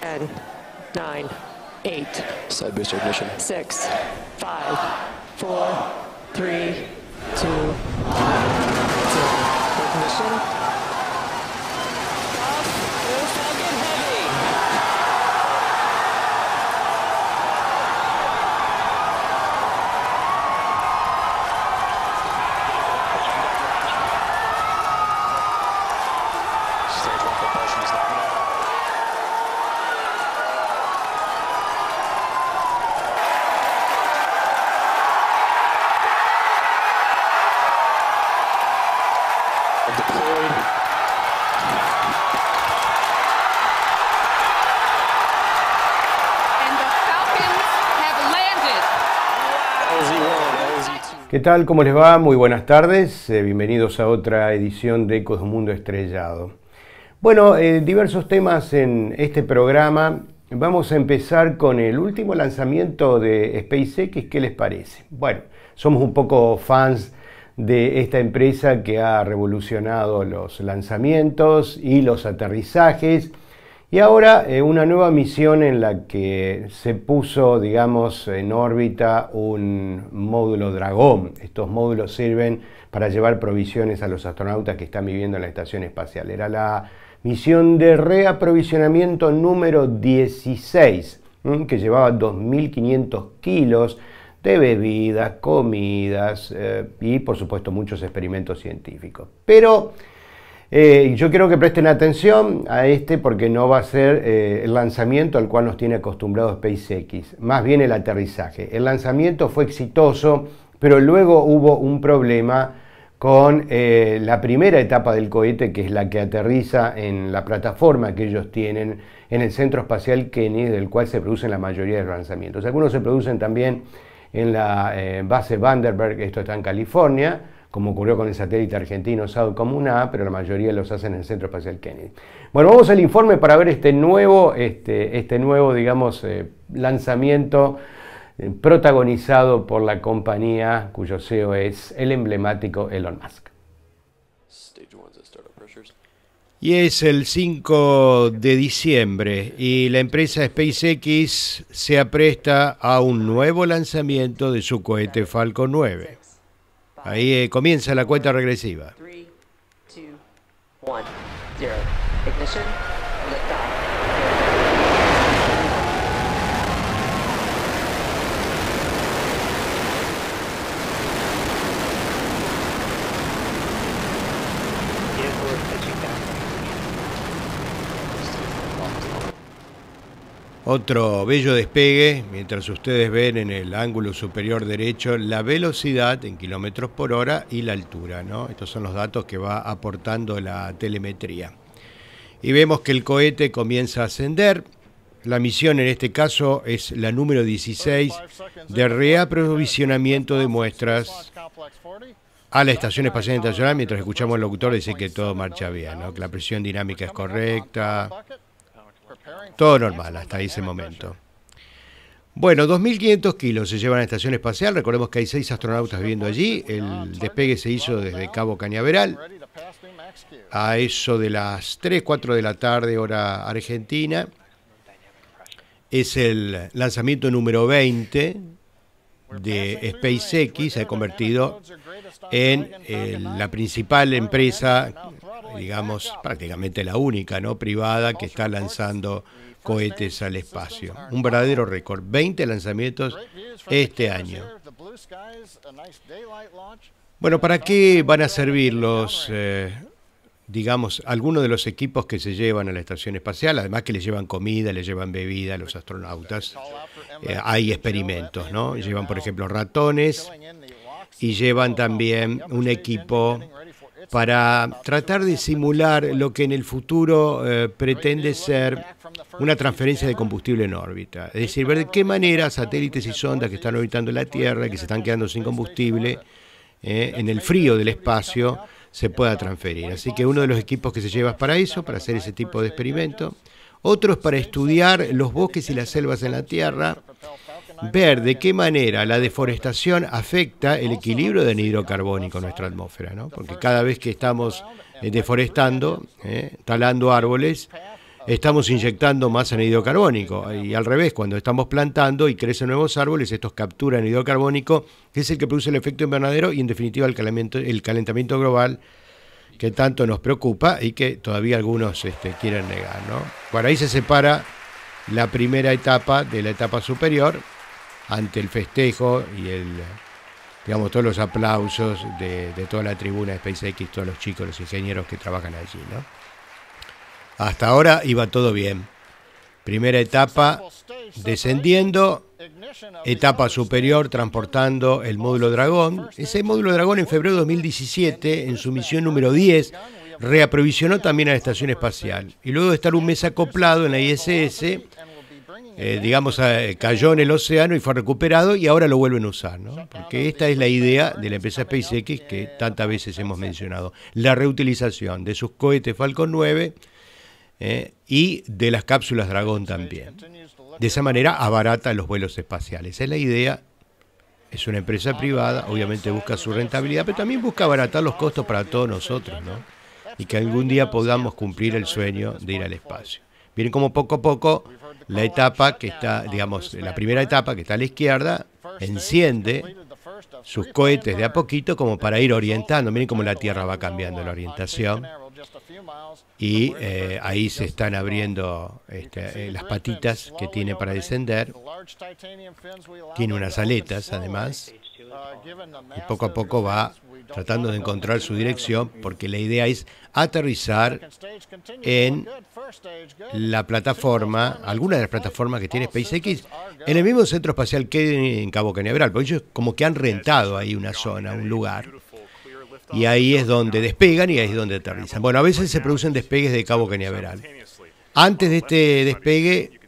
10, 9, 8, Side booster ignition. 6, 5, 4, 3, 2, 1, 0. Ignition. ¿Qué tal? ¿Cómo les va? Muy buenas tardes. Eh, bienvenidos a otra edición de Ecos Mundo Estrellado. Bueno, eh, diversos temas en este programa. Vamos a empezar con el último lanzamiento de SpaceX. ¿Qué les parece? Bueno, somos un poco fans de esta empresa que ha revolucionado los lanzamientos y los aterrizajes. Y ahora eh, una nueva misión en la que se puso, digamos, en órbita un módulo Dragón. Estos módulos sirven para llevar provisiones a los astronautas que están viviendo en la estación espacial. Era la misión de reaprovisionamiento número 16, ¿m? que llevaba 2.500 kilos de bebidas, comidas eh, y, por supuesto, muchos experimentos científicos. Pero eh, yo quiero que presten atención a este porque no va a ser eh, el lanzamiento al cual nos tiene acostumbrado SpaceX, más bien el aterrizaje. El lanzamiento fue exitoso, pero luego hubo un problema con eh, la primera etapa del cohete, que es la que aterriza en la plataforma que ellos tienen en el Centro Espacial Kennedy, del cual se producen la mayoría de los lanzamientos. Algunos se producen también en la eh, base Vandenberg, esto está en California, como ocurrió con el satélite argentino Southcom A, pero la mayoría los hacen en el Centro Espacial Kennedy. Bueno, vamos al informe para ver este nuevo, este, este nuevo digamos, eh, lanzamiento eh, protagonizado por la compañía cuyo CEO es el emblemático Elon Musk. Stage one's at startup pressures. Y es el 5 de diciembre y la empresa SpaceX se apresta a un nuevo lanzamiento de su cohete Falcon 9. Ahí eh, comienza la cuenta regresiva. 3, 2, 1, 0. Ignition. Otro bello despegue, mientras ustedes ven en el ángulo superior derecho la velocidad en kilómetros por hora y la altura. ¿no? Estos son los datos que va aportando la telemetría. Y vemos que el cohete comienza a ascender. La misión en este caso es la número 16 de reaprovisionamiento de muestras a la Estación Espacial Internacional, mientras escuchamos al locutor decir que todo marcha bien, ¿no? que la presión dinámica es correcta, todo normal hasta ese momento. Bueno, 2.500 kilos se llevan a la estación espacial. Recordemos que hay seis astronautas viviendo allí. El despegue se hizo desde Cabo Cañaveral a eso de las 3, 4 de la tarde, hora argentina. Es el lanzamiento número 20 de SpaceX. Se ha convertido en la principal empresa, digamos, prácticamente la única, ¿no? Privada que está lanzando cohetes al espacio. Un verdadero récord. 20 lanzamientos este año. Bueno, ¿para qué van a servir los, eh, digamos, algunos de los equipos que se llevan a la estación espacial? Además que le llevan comida, le llevan bebida a los astronautas. Eh, hay experimentos, ¿no? Llevan, por ejemplo, ratones y llevan también un equipo para tratar de simular lo que en el futuro eh, pretende ser una transferencia de combustible en órbita. Es decir, ver de qué manera satélites y sondas que están orbitando la Tierra y que se están quedando sin combustible eh, en el frío del espacio se pueda transferir. Así que uno de los equipos que se lleva es para eso, para hacer ese tipo de experimento. Otro es para estudiar los bosques y las selvas en la Tierra, ver de qué manera la deforestación afecta el equilibrio del anhídrido carbónico en nuestra atmósfera, ¿no? porque cada vez que estamos eh, deforestando, eh, talando árboles, estamos inyectando más anhídrido carbónico. Y al revés, cuando estamos plantando y crecen nuevos árboles, estos capturan anhídrido carbónico, que es el que produce el efecto invernadero y en definitiva el calentamiento, el calentamiento global que tanto nos preocupa y que todavía algunos este, quieren negar. ¿no? Bueno, ahí se separa la primera etapa de la etapa superior ante el festejo y el digamos todos los aplausos de, toda la tribuna de SpaceX, todos los chicos, los ingenieros que trabajan allí, ¿no? Hasta ahora iba todo bien. Primera etapa descendiendo, etapa superior transportando el módulo Dragón. Ese módulo Dragón en febrero de 2017, en su misión número 10, reaprovisionó también a la estación espacial. Y luego de estar un mes acoplado en la ISS, eh, digamos, eh, cayó en el océano y fue recuperado y ahora lo vuelven a usar, ¿no? Porque esta es la idea de la empresa SpaceX que tantas veces hemos mencionado, la reutilización de sus cohetes Falcon 9 eh, y de las cápsulas Dragón también. De esa manera abarata los vuelos espaciales. Esa es la idea. Es una empresa privada, obviamente busca su rentabilidad, pero también busca abaratar los costos para todos nosotros, ¿no? Y que algún día podamos cumplir el sueño de ir al espacio. Miren cómo poco a poco la etapa que está, digamos, la primera etapa que está a la izquierda, enciende sus cohetes de a poquito como para ir orientando. Miren cómo la Tierra va cambiando la orientación. Y eh, ahí se están abriendo este, eh, las patitas que tiene para descender. Tiene unas aletas además. Y poco a poco va tratando de encontrar su dirección porque la idea es aterrizar en la plataforma, alguna de las plataformas que tiene SpaceX, en el mismo centro espacial que en Cabo Cañaveral, porque ellos como que han rentado ahí una zona, un lugar. Y ahí es donde despegan y ahí es donde aterrizan. Bueno, a veces se producen despegues de Cabo Cañaveral. Antes de este despegue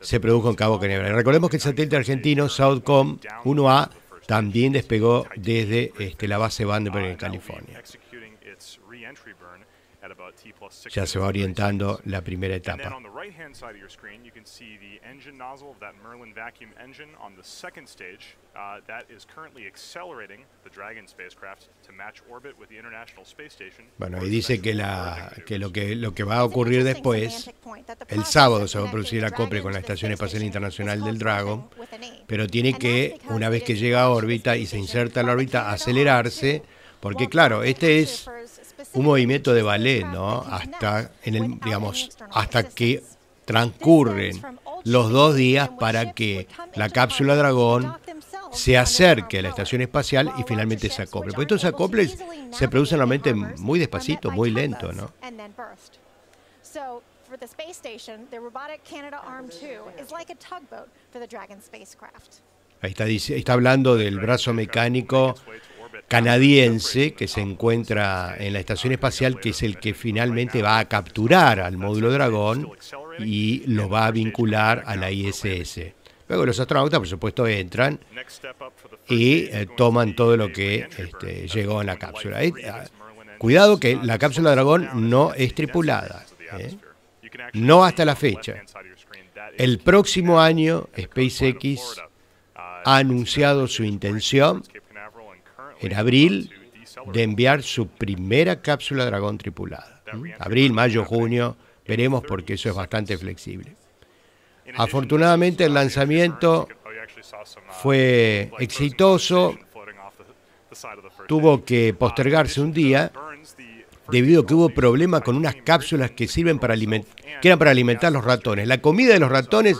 se produjo en Cabo Cañaveral. Recordemos que el satélite argentino Southcom 1A también despegó desde este, la base Vandenberg en California. Ya se va orientando la primera etapa. Bueno, y dice que, la, que, lo que lo que va a ocurrir después, el sábado se va a producir la copia con la Estación Espacial Internacional del Dragon, pero tiene que, una vez que llega a órbita y se inserta en la órbita, acelerarse, porque claro, este es un movimiento de ballet, ¿no? Hasta en el, digamos, hasta que transcurren los dos días para que la cápsula Dragón se acerque a la estación espacial y finalmente se acople. Porque estos acoples se producen realmente muy despacito, muy lento, ¿no? Ahí está, está hablando del brazo mecánico canadiense que se encuentra en la estación espacial, que es el que finalmente va a capturar al módulo Dragón y lo va a vincular a la ISS. Luego los astronautas, por supuesto, entran y eh, toman todo lo que este, llegó en la cápsula. Ah, cuidado que la cápsula Dragón no es tripulada, ¿eh? no hasta la fecha. El próximo año SpaceX ha anunciado su intención en abril de enviar su primera cápsula Dragón tripulada. Abril, mayo, junio, veremos porque eso es bastante flexible. Afortunadamente el lanzamiento fue exitoso, tuvo que postergarse un día debido a que hubo problemas con unas cápsulas que sirven para que eran para alimentar los ratones. La comida de los ratones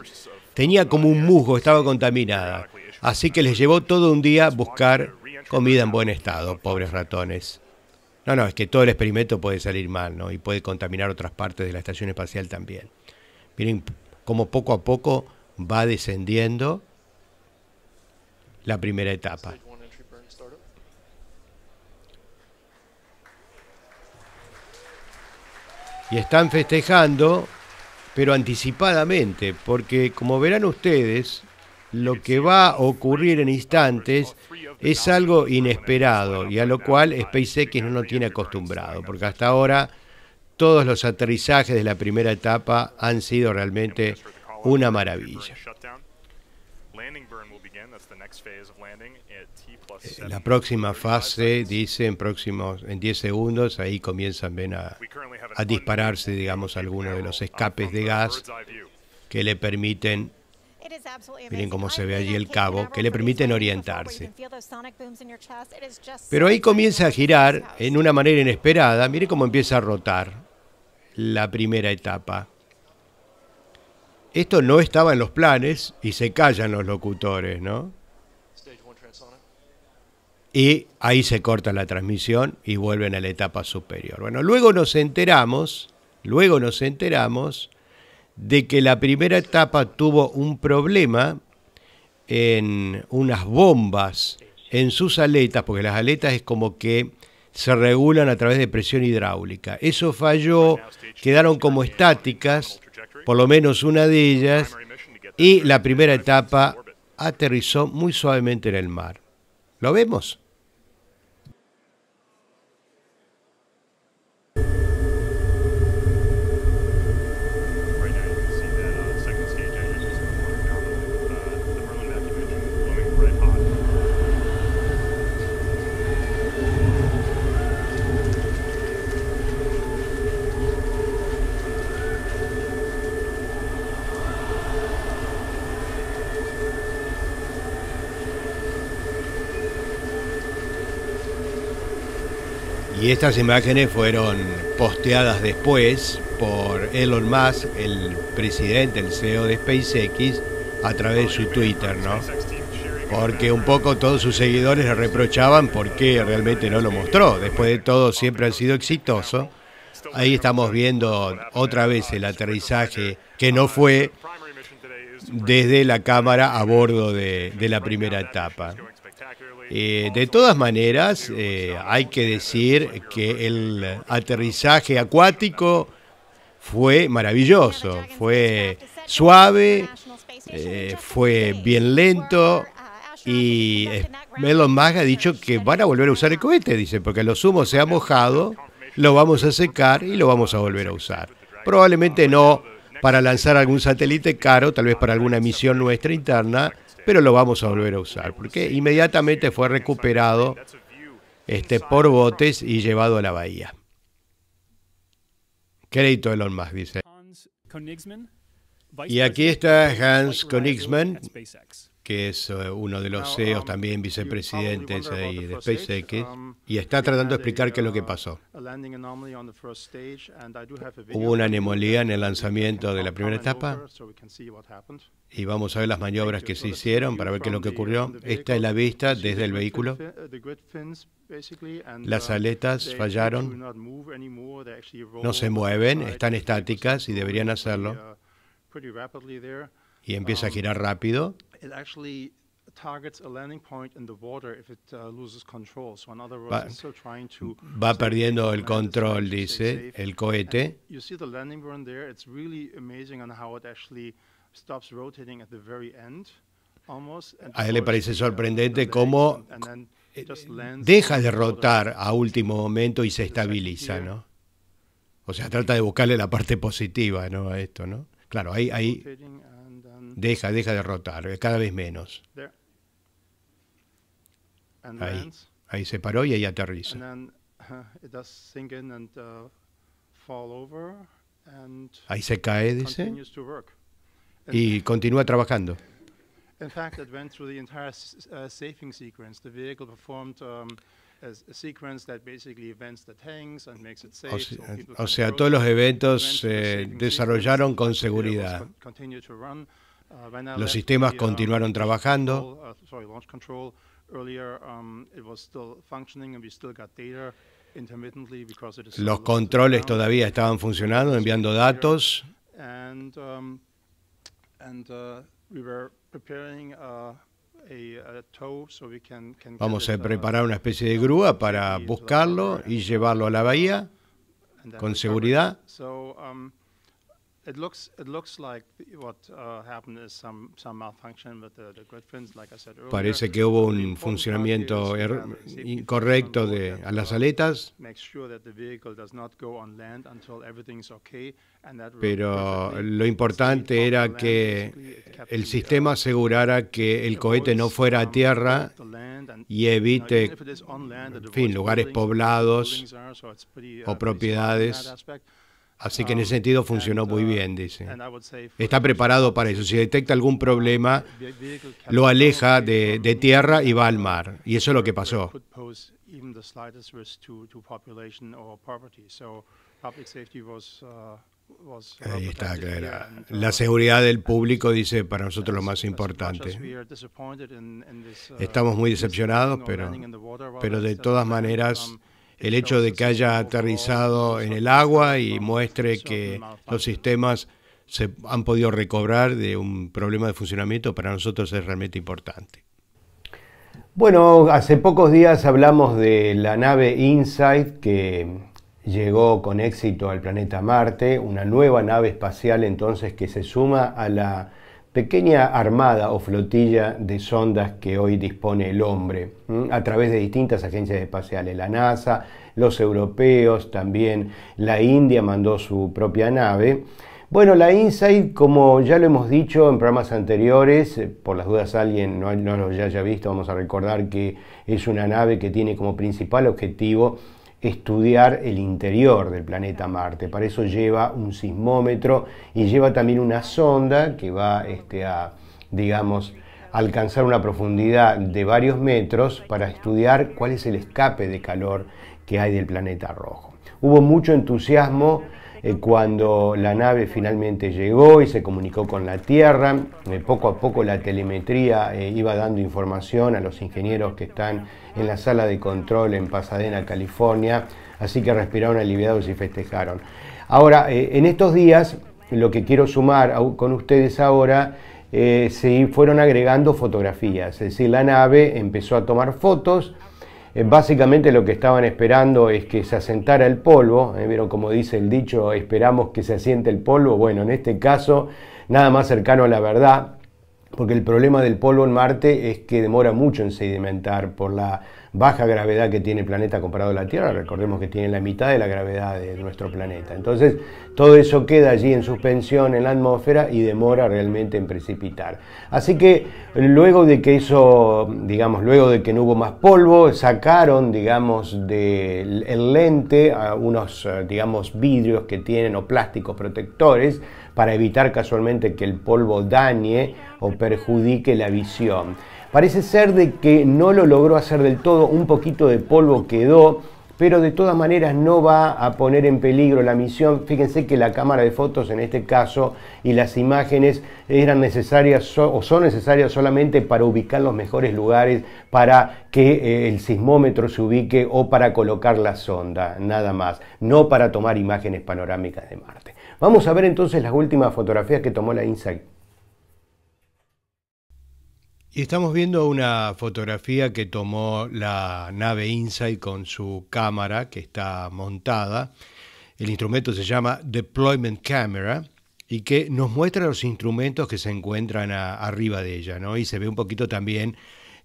tenía como un musgo, estaba contaminada. Así que les llevó todo un día buscar comida en buen estado, pobres ratones. No, no, es que todo el experimento puede salir mal, ¿no? Y puede contaminar otras partes de la estación espacial también. Miren cómo poco a poco va descendiendo la primera etapa. Y están festejando, pero anticipadamente, porque como verán ustedes, lo que va a ocurrir en instantes es algo inesperado y a lo cual SpaceX no nos tiene acostumbrado, porque hasta ahora todos los aterrizajes de la primera etapa han sido realmente una maravilla. Eh, La próxima fase, dice, en próximos, en 10 segundos, ahí comienzan ven, a, a dispararse, digamos, algunos de los escapes de gas que le permiten Miren cómo se ve allí el cabo, que le permiten orientarse. Pero ahí comienza a girar en una manera inesperada. Mire cómo empieza a rotar la primera etapa. Esto no estaba en los planes y se callan los locutores, ¿no? Y ahí se corta la transmisión y vuelven a la etapa superior. Bueno, luego nos enteramos, luego nos enteramos de que la primera etapa tuvo un problema en unas bombas en sus aletas, porque las aletas es como que se regulan a través de presión hidráulica. Eso falló, quedaron como estáticas, por lo menos una de ellas, y la primera etapa aterrizó muy suavemente en el mar. ¿Lo vemos? Y estas imágenes fueron posteadas después por Elon Musk, el presidente, el CEO de SpaceX, a través de su Twitter, ¿no? Porque un poco todos sus seguidores le reprochaban por qué realmente no lo mostró. Después de todo, siempre ha sido exitoso. Ahí estamos viendo otra vez el aterrizaje que no fue desde la cámara a bordo de, de la primera etapa. Eh, de todas maneras, eh, hay que decir que el aterrizaje acuático fue maravilloso, fue suave, eh, fue bien lento y Elon Musk ha dicho que van a volver a usar el cohete, dice, porque lo sumo se ha mojado, lo vamos a secar y lo vamos a volver a usar. Probablemente no para lanzar algún satélite caro, tal vez para alguna misión nuestra interna, pero lo vamos a volver a usar, porque inmediatamente fue recuperado este, por botes y llevado a la bahía. Crédito Elon Musk, dice. Y aquí está Hans Konigsman, que es eh, uno de los CEOs, también vicepresidentes ahí de SpaceX, y está tratando de explicar qué es lo que pasó. Hubo una anemolía en el lanzamiento de la primera etapa, y vamos a ver las maniobras que se hicieron para ver qué es lo que ocurrió. Esta es la vista desde el vehículo. Las aletas fallaron, no se mueven, están estáticas y deberían hacerlo. Y empieza a girar rápido va, perdiendo el control, dice, el cohete. A él le parece sorprendente cómo eh, deja de rotar a último momento y se estabiliza, ¿no? O sea, trata de buscarle la parte positiva, ¿no? A esto, ¿no? Claro, ahí, ahí Deja, deja de rotar, cada vez menos. Ahí, ahí se paró y ahí aterriza. Ahí se cae, dice, y continúa trabajando. In fact, it went through the entire uh, safing sequence. The vehicle performed um, a, a sequence that basically events the tanks and makes it safe. O sea, so o sea todos los eventos se eh, desarrollaron con seguridad. Los sistemas continuaron trabajando. Los controles todavía estaban funcionando, enviando datos. Vamos a preparar una especie de grúa para buscarlo y llevarlo a la bahía con seguridad. Parece que hubo un funcionamiento er, incorrecto de a las aletas, pero lo importante era que el sistema asegurara que el cohete no fuera a tierra y evite, en fin, lugares poblados o propiedades. Así que en ese sentido funcionó muy bien, dice. Está preparado para eso. Si detecta algún problema, lo aleja de, de tierra y va al mar. Y eso es lo que pasó. Ahí está, claro. La seguridad del público, dice, para nosotros lo más importante. Estamos muy decepcionados, pero, pero de todas maneras el hecho de que haya aterrizado en el agua y muestre que los sistemas se han podido recobrar de un problema de funcionamiento para nosotros es realmente importante. Bueno, hace pocos días hablamos de la nave InSight que llegó con éxito al planeta Marte, una nueva nave espacial entonces que se suma a la pequeña armada o flotilla de sondas que hoy dispone el hombre a través de distintas agencias espaciales, la NASA, los europeos, también la India mandó su propia nave. Bueno, la InSight, como ya lo hemos dicho en programas anteriores, eh, por las dudas alguien no, no lo haya visto, vamos a recordar que es una nave que tiene como principal objetivo estudiar el interior del planeta Marte. Para eso lleva un sismómetro y lleva también una sonda que va este, a, digamos, alcanzar una profundidad de varios metros para estudiar cuál es el escape de calor que hay del planeta rojo. Hubo mucho entusiasmo eh, cuando la nave finalmente llegó y se comunicó con la Tierra. Eh, poco a poco la telemetría eh, iba dando información a los ingenieros que están en la sala de control en Pasadena, California, así que respiraron aliviados y festejaron. Ahora, en estos días, lo que quiero sumar con ustedes ahora, se fueron agregando fotografías, es decir, la nave empezó a tomar fotos, eh, básicamente lo que estaban esperando es que se asentara el polvo, eh, vieron como dice el dicho, esperamos que se asiente el polvo, bueno, en este caso nada más cercano a la verdad, porque el problema del polvo en Marte es que demora mucho en sedimentar por la baja gravedad que tiene el planeta comparado a la Tierra. Recordemos que tiene la mitad de la gravedad de nuestro planeta. Entonces, todo eso queda allí en suspensión en la atmósfera y demora realmente en precipitar. Así que luego de que eso, digamos, luego de que no hubo más polvo, sacaron, digamos, del lente a unos, eh, digamos, vidrios que tienen o plásticos protectores para evitar casualmente que el polvo dañe o perjudique la visión. Parece ser de que no lo logró hacer del todo, un poquito de polvo quedó, pero de todas maneras no va a poner en peligro la misión. Fíjense que la cámara de fotos en este caso y las imágenes eran necesarias o son necesarias solamente para ubicar los mejores lugares, para que eh, el sismómetro se ubique o para colocar la sonda, nada más, no para tomar imágenes panorámicas de Marte. Vamos a ver entonces las últimas fotografías que tomó la InSight. Y estamos viendo una fotografía que tomó la nave InSight con su cámara que está montada. El instrumento se llama Deployment Camera y que nos muestra los instrumentos que se encuentran arriba de ella, ¿no? Y se ve un poquito también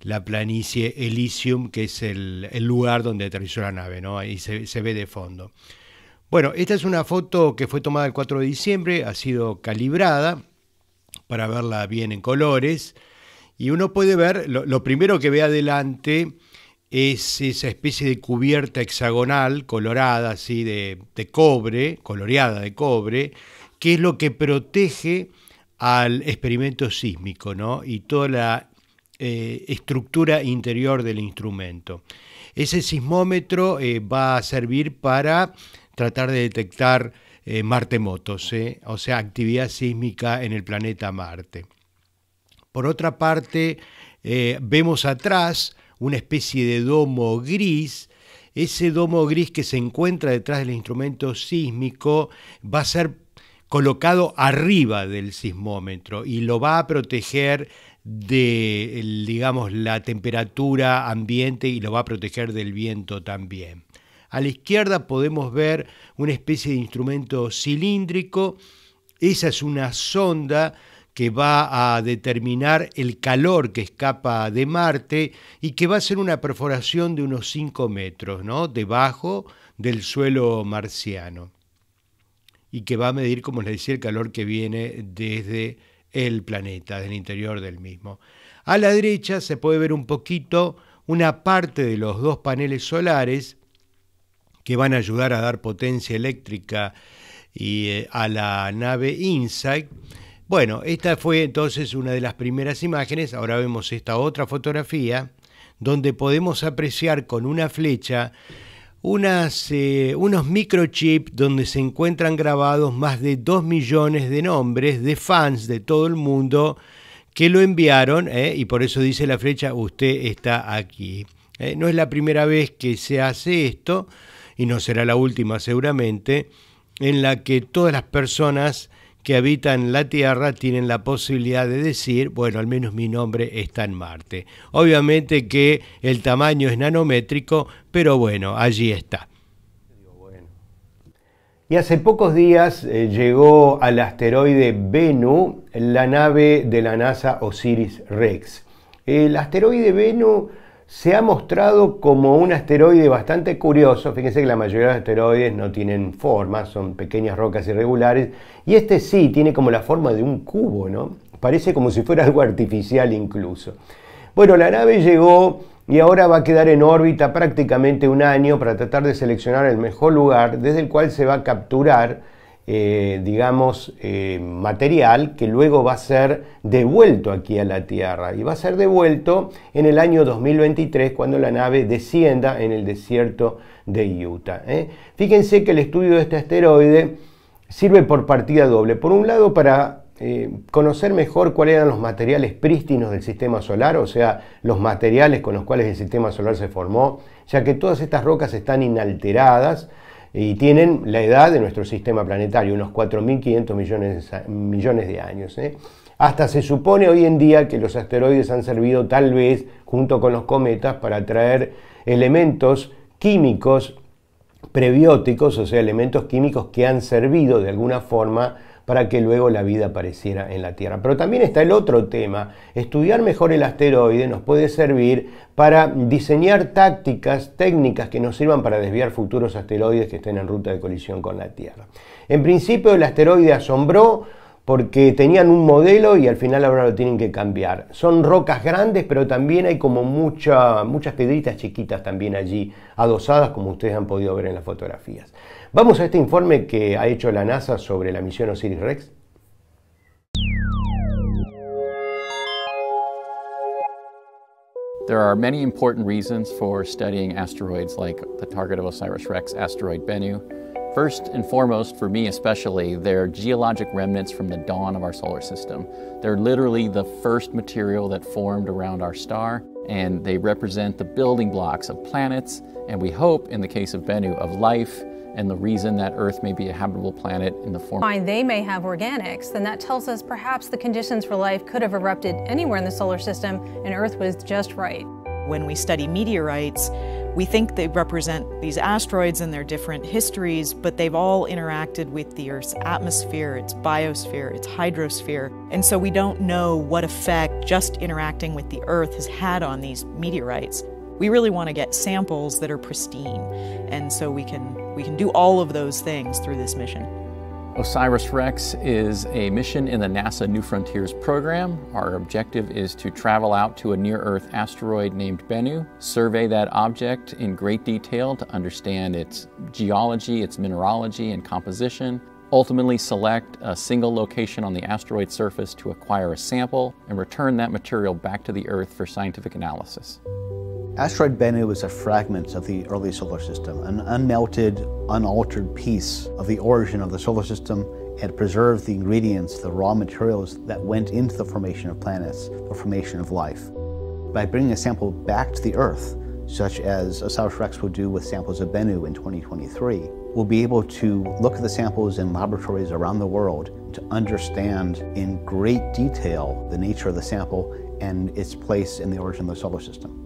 la planicie Elysium, que es el, lugar donde aterrizó la nave, ¿no? Ahí se, se ve de fondo. Bueno, esta es una foto que fue tomada el 4 de diciembre, ha sido calibrada para verla bien en colores. Y uno puede ver, lo, primero que ve adelante es esa especie de cubierta hexagonal, colorada, así de, cobre, coloreada de cobre, que es lo que protege al experimento sísmico ¿no? y toda la eh, estructura interior del instrumento. Ese sismómetro eh, va a servir para tratar de detectar eh, martemotos, o sea, actividad sísmica en el planeta Marte. Por otra parte, eh, vemos atrás una especie de domo gris. Ese domo gris que se encuentra detrás del instrumento sísmico va a ser colocado arriba del sismómetro y lo va a proteger de, digamos, la temperatura ambiente y lo va a proteger del viento también. A la izquierda podemos ver una especie de instrumento cilíndrico. Esa es una sonda que va a determinar el calor que escapa de Marte y que va a ser una perforación de unos 5 metros, ¿no? debajo del suelo marciano. Y que va a medir, como les decía, el calor que viene desde el planeta, del interior del mismo. A la derecha se puede ver un poquito una parte de los dos paneles solares que van a ayudar a dar potencia eléctrica eh, a la nave InSight. Bueno, esta fue entonces una de las primeras imágenes. Ahora vemos esta otra fotografía donde podemos apreciar con una flecha eh, unos microchips donde se encuentran grabados más de 2 millones de nombres de fans de todo el mundo que lo enviaron, eh, y por eso dice la flecha, usted está aquí. Eh, no es la primera vez que se hace esto, y no será la última seguramente, en la que todas las personas que habitan la Tierra tienen la posibilidad de decir, bueno, al menos mi nombre está en Marte. Obviamente que el tamaño es nanométrico, pero bueno, allí está. Y hace pocos días eh, llegó al asteroide Bennu la nave de la NASA Osiris Rex. El asteroide Bennu se ha mostrado como un asteroide bastante curioso. Fíjense que la mayoría de los asteroides no tienen forma, son pequeñas rocas irregulares. Y este sí, tiene como la forma de un cubo, ¿no? Parece como si fuera algo artificial incluso. Bueno, la nave llegó y ahora va a quedar en órbita prácticamente un año para tratar de seleccionar el mejor lugar desde el cual se va a capturar eh, digamos, eh, material que luego va a ser devuelto aquí a la Tierra. Y va a ser devuelto en el año 2023 cuando la nave descienda en el desierto de Utah. ¿eh? Fíjense que el estudio de este asteroide sirve por partida doble. Por un lado, para conocer mejor cuáles eran los materiales prístinos del sistema solar, o sea, los materiales con los cuales el sistema solar se formó, ya que todas estas rocas están inalteradas, y tienen la edad de nuestro sistema planetario, unos 4.500 millones, millones de años. ¿eh? Hasta se supone hoy en día que los asteroides han servido tal vez, junto con los cometas, para traer elementos químicos prebióticos, o sea, elementos químicos que han servido de alguna forma para que luego la vida apareciera en la Tierra. Pero también está el otro tema. Estudiar mejor el asteroide nos puede servir para diseñar tácticas, técnicas que nos sirvan para desviar futuros asteroides que estén en ruta de colisión con la Tierra. En principio el asteroide asombró porque tenían un modelo y al final ahora lo tienen que cambiar. Son rocas grandes, pero también hay como muchas piedritas chiquitas también allí adosadas, como ustedes han podido ver en las fotografías. Vamos a este informe que ha hecho la NASA sobre la misión Osiris-Rex. There are many important reasons for studying asteroids like the target of OSIRIS-REx, asteroid Bennu. First and foremost, for me especially, they're geologic remnants from the dawn of our solar system. They're literally the first material that formed around our star, and they represent the building blocks of planets, and we hope, in the case of Bennu, of life and the reason that Earth may be a habitable planet in the form. Find they may have organics, then that tells us perhaps the conditions for life could have erupted anywhere in the solar system and Earth was just right. When we study meteorites, we think they represent these asteroids and their different histories, but they've all interacted with the Earth's atmosphere, its biosphere, its hydrosphere. And so we don't know what effect just interacting with the Earth has had on these meteorites. We really want to get samples that are pristine, and so we can, we can do all of those things through this mission. OSIRIS-REx is a mission in the NASA New Frontiers program. Our objective is to travel out to a near-Earth asteroid named Bennu, survey that object in great detail to understand its geology, its mineralogy and composition, ultimately select a single location on the asteroid surface to acquire a sample, and return that material back to the Earth for scientific analysis. Asteroid Bennu is a fragment of the early solar system, an unmelted, unaltered piece of the origin of the solar system and preserves the ingredients, the raw materials that went into the formation of planets, the formation of life. By bringing a sample back to the Earth, such as OSIRIS-REx will do with samples of Bennu in 2023, we'll be able to look at the samples in laboratories around the world to understand in great detail the nature of the sample and its place in the origin of the solar system.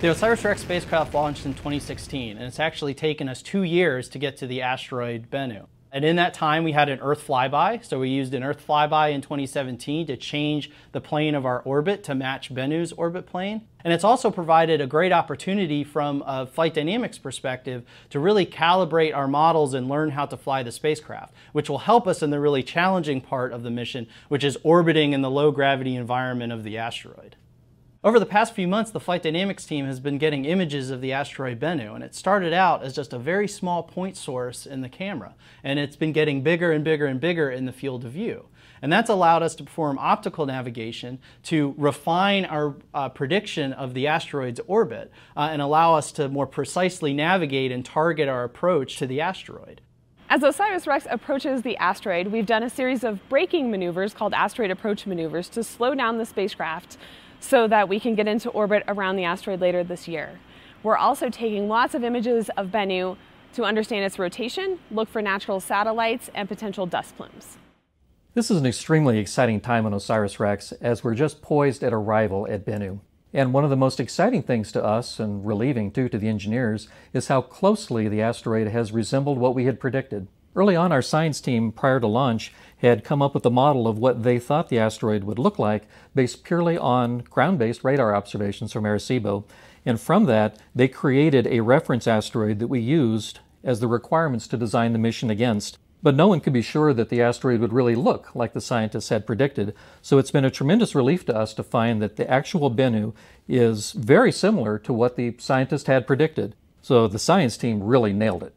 The OSIRIS-REx spacecraft launched in 2016, and it's actually taken us two years to get to the asteroid Bennu. And in that time, we had an Earth flyby. So we used an Earth flyby in 2017 to change the plane of our orbit to match Bennu's orbit plane. And it's also provided a great opportunity from a flight dynamics perspective to really calibrate our models and learn how to fly the spacecraft, which will help us in the really challenging part of the mission, which is orbiting in the low gravity environment of the asteroid. Over the past few months, the Flight Dynamics team has been getting images of the asteroid Bennu, and it started out as just a very small point source in the camera, and it's been getting bigger and bigger and bigger in the field of view. And that's allowed us to perform optical navigation to refine our uh, prediction of the asteroid's orbit uh, and allow us to more precisely navigate and target our approach to the asteroid. As OSIRIS-REx approaches the asteroid, we've done a series of braking maneuvers called asteroid approach maneuvers to slow down the spacecraft so that we can get into orbit around the asteroid later this year. We're also taking lots of images of Bennu to understand its rotation, look for natural satellites, and potential dust plumes. This is an extremely exciting time on OSIRIS-REx as we're just poised at arrival at Bennu. And one of the most exciting things to us, and relieving too to the engineers, is how closely the asteroid has resembled what we had predicted. Early on, our science team, prior to launch, had come up with a model of what they thought the asteroid would look like based purely on ground-based radar observations from Arecibo. And from that, they created a reference asteroid that we used as the requirements to design the mission against. But no one could be sure that the asteroid would really look like the scientists had predicted. So it's been a tremendous relief to us to find that the actual Bennu is very similar to what the scientists had predicted. So the science team really nailed it.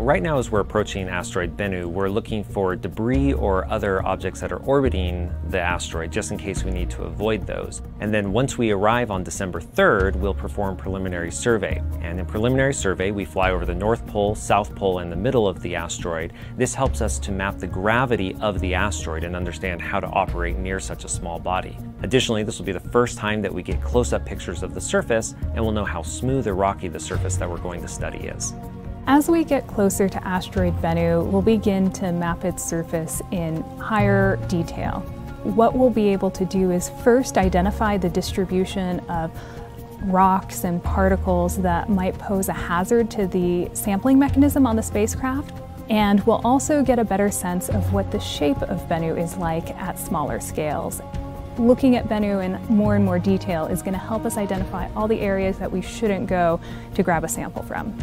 Right now as we're approaching asteroid Bennu, we're looking for debris or other objects that are orbiting the asteroid just in case we need to avoid those. And then once we arrive on December 3rd, we'll perform preliminary survey. And in preliminary survey, we fly over the North Pole, South Pole, and the middle of the asteroid. This helps us to map the gravity of the asteroid and understand how to operate near such a small body. Additionally, this will be the first time that we get close-up pictures of the surface and we'll know how smooth or rocky the surface that we're going to study is. As we get closer to asteroid Bennu, we'll begin to map its surface in higher detail. What we'll be able to do is first identify the distribution of rocks and particles that might pose a hazard to the sampling mechanism on the spacecraft. And we'll also get a better sense of what the shape of Bennu is like at smaller scales. Looking at Bennu in more and more detail is going to help us identify all the areas that we shouldn't go to grab a sample from.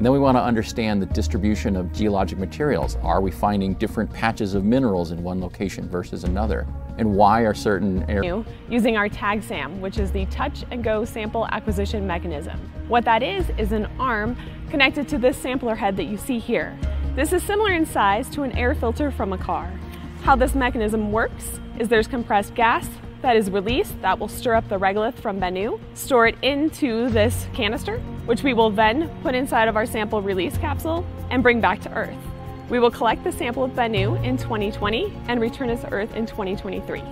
And then we want to understand the distribution of geologic materials. Are we finding different patches of minerals in one location versus another? And why are certain areas? Using our TAGSAM, which is the Touch and Go Sample Acquisition Mechanism. What that is, is an arm connected to this sampler head that you see here. This is similar in size to an air filter from a car. How this mechanism works is there's compressed gas that is released that will stir up the regolith from Bennu, store it into this canister, which we will then put inside of our sample release capsule and bring back to Earth. We will collect the sample of Bennu in 2020 and return it to Earth in 2023.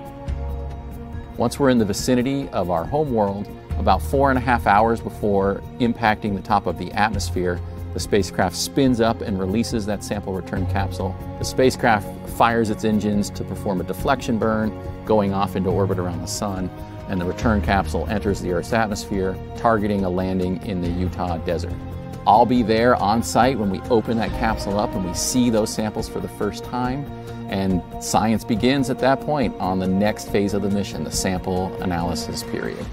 Once we're in the vicinity of our home world, about four and a half hours before impacting the top of the atmosphere, the spacecraft spins up and releases that sample return capsule. The spacecraft fires its engines to perform a deflection burn, going off into orbit around the sun, and the return capsule enters the Earth's atmosphere, targeting a landing in the Utah desert. I'll be there on site when we open that capsule up and we see those samples for the first time. And science begins at that point on the next phase of the mission, the sample analysis period.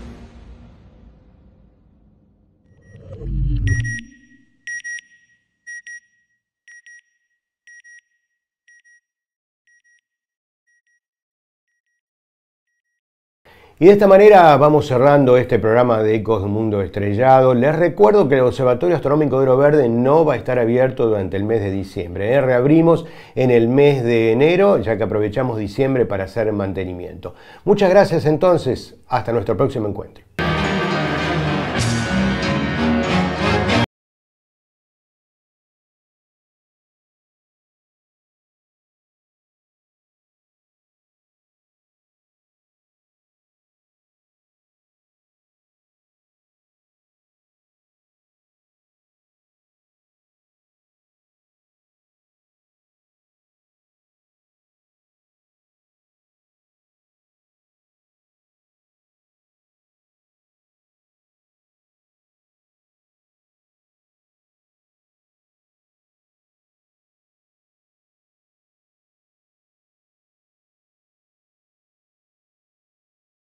Y de esta manera vamos cerrando este programa de Ecos del Mundo Estrellado. Les recuerdo que el Observatorio Astronómico de Oro Verde no va a estar abierto durante el mes de diciembre. ¿eh? Reabrimos en el mes de enero, ya que aprovechamos diciembre para hacer mantenimiento. Muchas gracias entonces. Hasta nuestro próximo encuentro.